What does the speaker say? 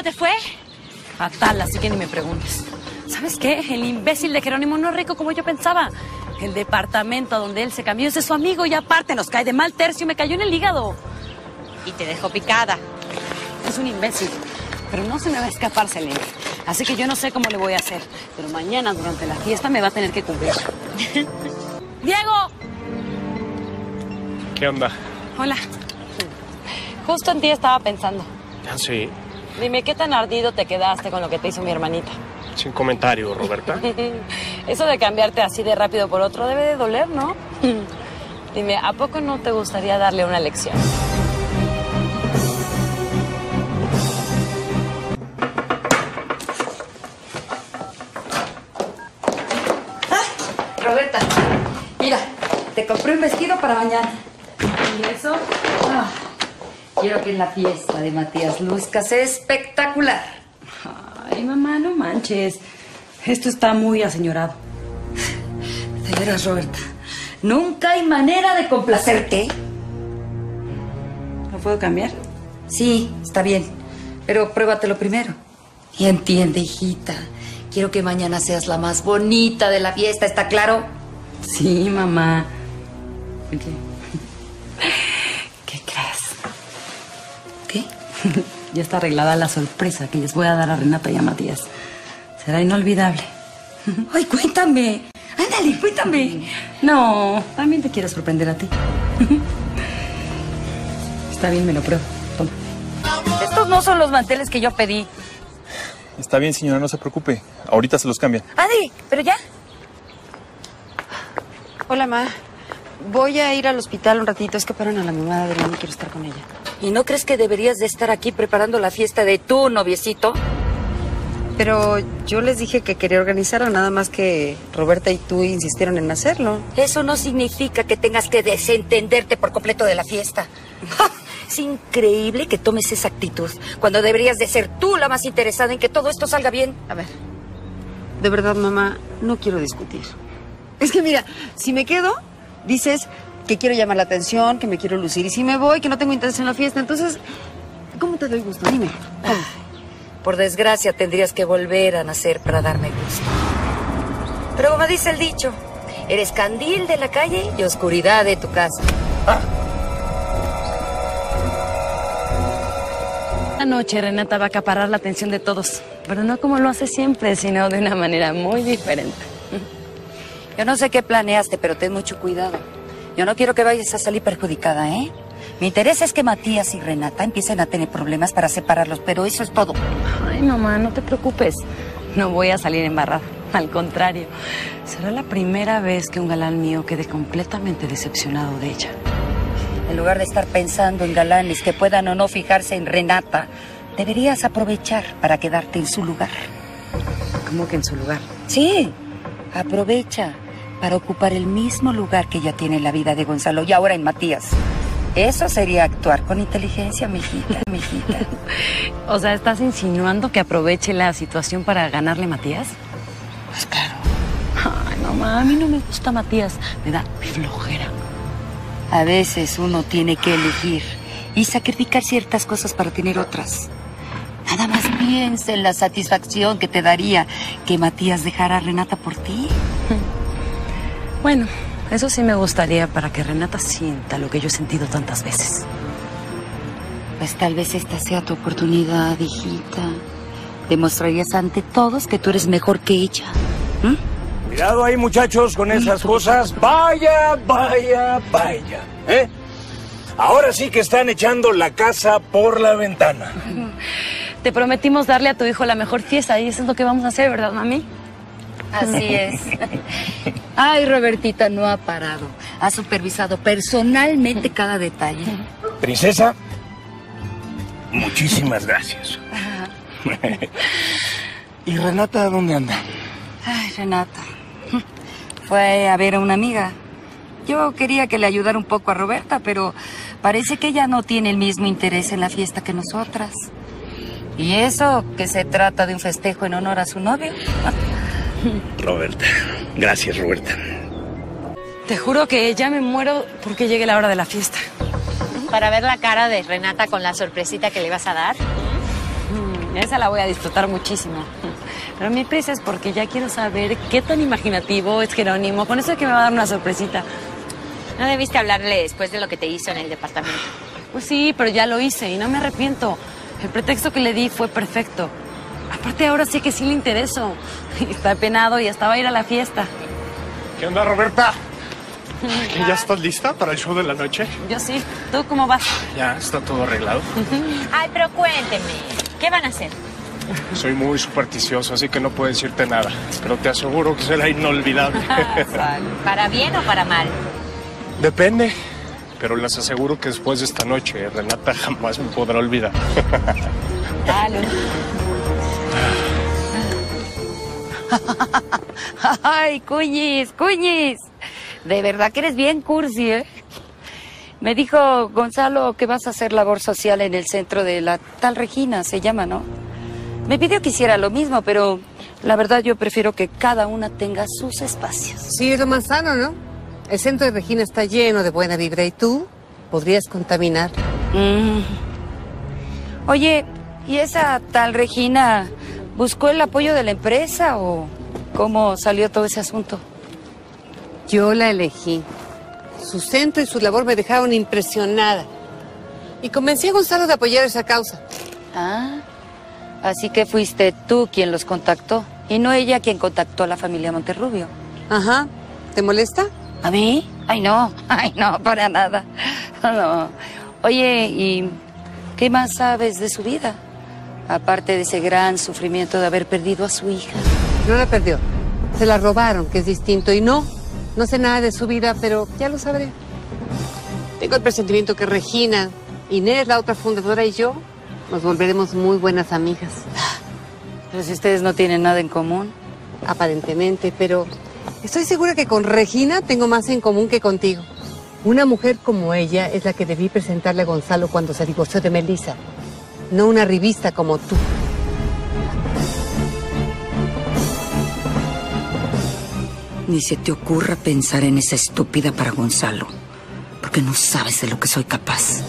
cómo te fue? Fatal, así que ni me preguntes. ¿Sabes qué? El imbécil de Jerónimo no es rico como yo pensaba. El departamento a donde él se cambió es de su amigo y aparte nos cae de mal tercio. Me cayó en el hígado. Y te dejó picada. Es un imbécil. Pero no se me va a escapar, Selena. Así que yo no sé cómo le voy a hacer. Pero mañana, durante la fiesta, me va a tener que cumplir. ¡Diego! ¿Qué onda? Hola. Justo en ti estaba pensando. Ah, sí, Dime, ¿qué tan ardido te quedaste con lo que te hizo mi hermanita? sin comentario, Roberta. Eso de cambiarte así de rápido por otro debe de doler, ¿no? Dime, ¿a poco no te gustaría darle una lección? Roberta, mira, te compré un vestido para mañana. ¿Y eso? Ah, quiero que en la fiesta de Matías luzcas espectacular. Ay, mamá, no manches. Esto está muy aseñorado. De veras, Roberta, nunca hay manera de complacerte. ¿Lo puedo cambiar? Sí, está bien, pero pruébatelo primero. Y entiende, hijita, quiero que mañana seas la más bonita de la fiesta, ¿está claro? Sí, mamá. ¿Qué? Ya está arreglada la sorpresa que les voy a dar a Renata y a Matías. Será inolvidable. Ay, cuéntame. Ándale, cuéntame. No, también te quiero sorprender a ti. Está bien, me lo pruebo. Toma. Estos no son los manteles que yo pedí. Está bien, señora, no se preocupe. Ahorita se los cambian. Adi, pero ya. Hola, ma. Voy a ir al hospital un ratito. Es que paran a la mamá de Adrián y quiero estar con ella. ¿Y no crees que deberías de estar aquí preparando la fiesta de tu noviecito? Pero yo les dije que quería organizarla, nada más que Roberta y tú insistieron en hacerlo. Eso no significa que tengas que desentenderte por completo de la fiesta. Es increíble que tomes esa actitud cuando deberías de ser tú la más interesada en que todo esto salga bien. A ver, de verdad, mamá, no quiero discutir. Es que mira, si me quedo, dices que quiero llamar la atención, que me quiero lucir. Y si me voy, que no tengo interés en la fiesta, entonces, ¿cómo te doy gusto? Dime. ¿cómo? Por desgracia tendrías que volver a nacer para darme gusto. Pero como dice el dicho, eres candil de la calle y oscuridad de tu casa. Esta noche Renata va a acaparar la atención de todos, pero no como lo hace siempre, sino de una manera muy diferente. Yo no sé qué planeaste, pero ten mucho cuidado. Yo no quiero que vayas a salir perjudicada, ¿eh? Mi interés es que Matías y Renata empiecen a tener problemas para separarlos, pero eso es todo. Ay, mamá, no te preocupes. No voy a salir embarrada. Al contrario, será la primera vez que un galán mío quede completamente decepcionado de ella. En lugar de estar pensando en galanes que puedan o no fijarse en Renata, deberías aprovechar para quedarte en su lugar. ¿Cómo que en su lugar? Sí, aprovecha para ocupar el mismo lugar que ya tiene en la vida de Gonzalo y ahora en Matías. Eso sería actuar con inteligencia, mijita, mijita. O sea, ¿estás insinuando que aproveche la situación para ganarle a Matías? Pues claro. Ay, mamá, a mí no me gusta Matías. Me da flojera. A veces uno tiene que elegir y sacrificar ciertas cosas para tener otras. Nada más piensa en la satisfacción que te daría que Matías dejara a Renata por ti. Bueno, eso sí me gustaría para que Renata sienta lo que yo he sentido tantas veces. Pues tal vez esta sea tu oportunidad, hijita. Demostrarías ante todos que tú eres mejor que ella. ¿Mm? Cuidado ahí, muchachos, con esas cosas. Vaya, vaya, vaya. ¿eh? Ahora sí que están echando la casa por la ventana. Te prometimos darle a tu hijo la mejor fiesta y eso es lo que vamos a hacer, ¿verdad, mami? Así es. Ay, Robertita no ha parado. Ha supervisado personalmente cada detalle. Princesa, muchísimas gracias. ¿Y Renata dónde anda? Ay, Renata. Fue a ver a una amiga. Yo quería que le ayudara un poco a Roberta, pero parece que ella no tiene el mismo interés en la fiesta que nosotras. ¿Y eso que se trata de un festejo en honor a su novio? Roberta. Gracias, Roberta. Te juro que ya me muero porque llegue la hora de la fiesta. Para ver la cara de Renata con la sorpresita que le vas a dar. Esa la voy a disfrutar muchísimo. Pero mi prisa es porque ya quiero saber qué tan imaginativo es Jerónimo. Con eso es que me va a dar una sorpresita. No debiste hablarle después de lo que te hizo en el departamento. Pues sí, pero ya lo hice y no me arrepiento. El pretexto que le di fue perfecto. Aparte ahora sé que sí le intereso. Está penado y hasta va a ir a la fiesta. ¿Qué onda, Roberta? ¿Que ¿Ya estás lista para el show de la noche? Yo sí. ¿Tú cómo vas? Ya está todo arreglado. Ay, pero cuénteme, ¿qué van a hacer? Soy muy supersticioso, así que no puedo decirte nada. Pero te aseguro que será inolvidable. ¿Para bien o para mal? Depende. Pero les aseguro que después de esta noche, Renata jamás me podrá olvidar. Dale. Ay, cuñis, cuñis. De verdad que eres bien cursi, ¿eh? Me dijo Gonzalo que vas a hacer labor social en el centro de la tal Regina, se llama, ¿no? Me pidió que hiciera lo mismo, pero la verdad yo prefiero que cada una tenga sus espacios. Sí, es lo más sano, ¿no? El centro de Regina está lleno de buena vibra y tú podrías contaminar. Mm. Oye, ¿y esa tal Regina buscó el apoyo de la empresa o cómo salió todo ese asunto? Yo la elegí. Su centro y su labor me dejaron impresionada. Y convencí a Gonzalo de apoyar esa causa. Ah, así que fuiste tú quien los contactó y no ella quien contactó a la familia Monterrubio. Ajá. ¿Te molesta? ¿A mí? Ay, no, ay, no, para nada. No. Oye, ¿y qué más sabes de su vida? Aparte de ese gran sufrimiento de haber perdido a su hija. No la perdió. Se la robaron, que es distinto. Y no, no sé nada de su vida, pero ya lo sabré. Tengo el presentimiento que Regina, Inés, la otra fundadora y yo nos volveremos muy buenas amigas. Pero si ustedes no tienen nada en común. Aparentemente, pero estoy segura que con Regina tengo más en común que contigo. Una mujer como ella es la que debí presentarle a Gonzalo cuando se divorció de Melissa, no una revista como tú. Ni se te ocurra pensar en esa estúpida para Gonzalo, porque no sabes de lo que soy capaz.